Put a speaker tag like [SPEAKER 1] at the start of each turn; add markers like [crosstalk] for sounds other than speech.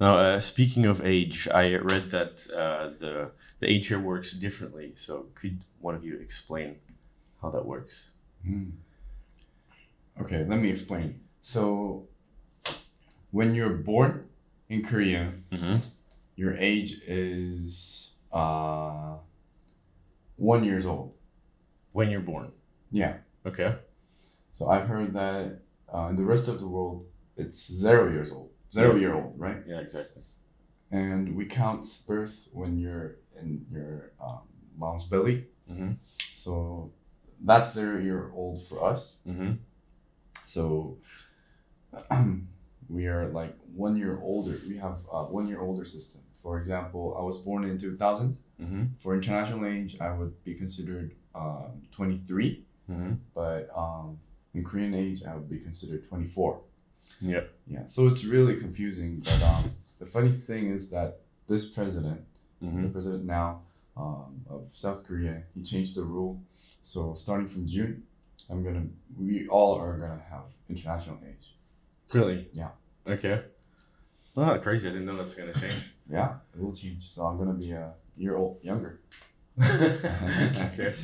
[SPEAKER 1] Now, uh, speaking of age, I read that uh, the the age here works differently. So, could one of you explain how that works?
[SPEAKER 2] Hmm. Okay, let me explain. So, when you're born in Korea,
[SPEAKER 1] Mm-hmm.
[SPEAKER 2] your age is uh, one years old.
[SPEAKER 1] When you're born.
[SPEAKER 2] Yeah.
[SPEAKER 1] Okay.
[SPEAKER 2] So I've heard that uh, in the rest of the world, it's zero years old, zero year old, right?
[SPEAKER 1] Yeah, exactly.
[SPEAKER 2] And we count birth when you're in your um, mom's belly.
[SPEAKER 1] Mm-hmm.
[SPEAKER 2] So that's zero year old for us.
[SPEAKER 1] Mm-hmm.
[SPEAKER 2] So [clears throat] we are like one year older. We have a one year older system. For example, I was born in 2000.
[SPEAKER 1] Mm-hmm.
[SPEAKER 2] For international age, I would be considered um, 23,
[SPEAKER 1] Mm-hmm.
[SPEAKER 2] but um, in Korean age, I would be considered 24.
[SPEAKER 1] Yeah.
[SPEAKER 2] Yeah, so it's really confusing. But um, the funny thing is that this president,
[SPEAKER 1] Mm-hmm.
[SPEAKER 2] the president now um, of South Korea, he changed the rule. So starting from June, I'm gonna, we all are gonna have international age.
[SPEAKER 1] Really?
[SPEAKER 2] Yeah.
[SPEAKER 1] Okay. Oh, crazy! I didn't know that's gonna change.
[SPEAKER 2] Yeah, it will change. So I'm gonna be a year old younger. [laughs]
[SPEAKER 1] okay.